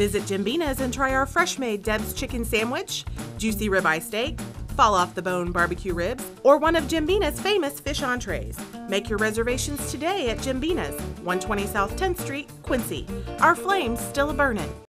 Visit Jimbina's and try our fresh made Deb's chicken sandwich, juicy ribeye steak, fall off the bone barbecue ribs, or one of Jimbina's famous fish entrees. Make your reservations today at Jimbina's, 120 South 10th Street, Quincy. Our flame's still a burning.